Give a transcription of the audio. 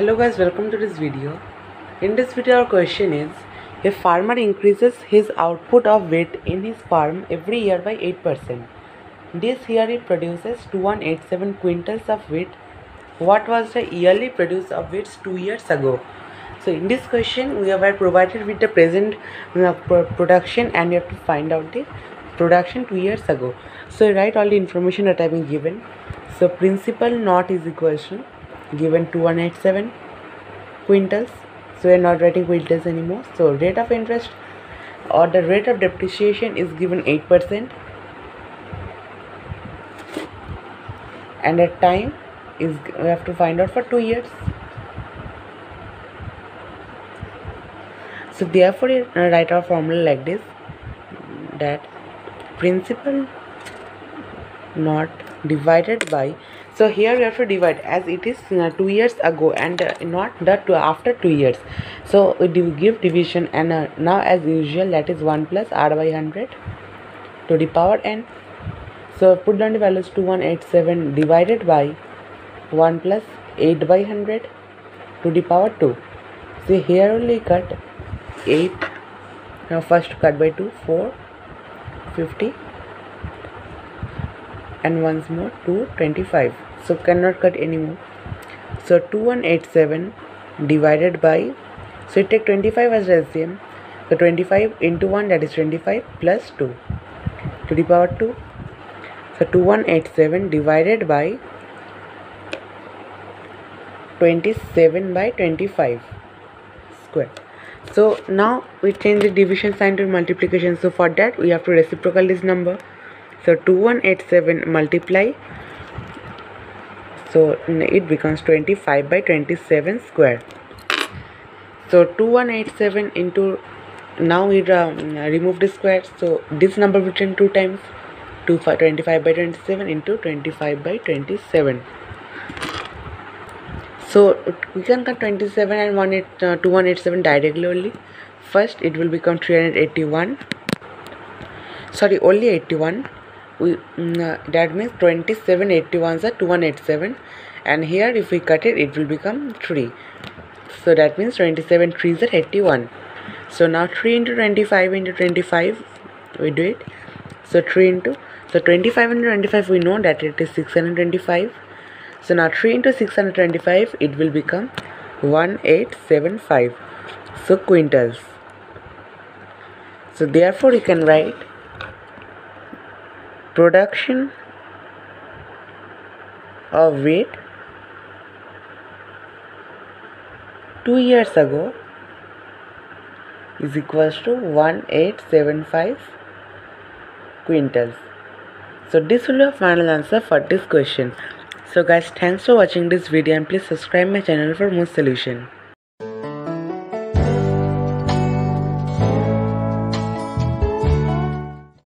hello guys welcome to this video. In this video our question is a farmer increases his output of wheat in his farm every year by 8% this year he produces 2187 quintals of wheat. What was the yearly produce of wheat two years ago? So in this question we are provided with the present uh, production and you have to find out the production two years ago. So write all the information that i've been given. So principal not is equals to given 2187 quintals. So we're not writing quintals anymore. So rate of interest or the rate of depreciation is given 8% and the time is we have to find out for 2 years. So therefore you uh, write our formula like this that principal not divided by so here we have to divide as it is uh, two years ago and uh, not the two after two years. So we give division and uh, now as usual that is 1 plus r by 100 to the power n. So put down the values 2187 divided by 1 plus 8 by 100 to the power 2 see here only cut 8 now first cut by 2 4 50 and once more 225 so cannot cut anymore. So 2187 divided by so it take 25 as LCM so 25 into 1 that is 25 plus 2 to the power 2 so 2187 divided by 27 by 25 square. So now we change the division sign to multiplication. So for that we have to reciprocal this number so 2187 multiply. So it becomes 25 by 27 square. So 2187 into now we uh, remove the square. So this number turn two times. 25 by 27 into 25 by 27 so we can cut 27 and 1 uh, 2187 directly only. First it will become 381 sorry only 81 we mm, uh, that means 27 81s are 2187 and here if we cut it it will become 3 so that means 27 3s are 81 so now 3 into 25 into 25 we do it. So 3 into so 25 into 25 we know that it is 625 so now 3 into 625 it will become 1875 so quintals. So therefore you can write production of wheat two years ago is equals to 1875 quintals. So this will be a final answer for this question. So guys thanks for watching this video and please subscribe my channel for more solution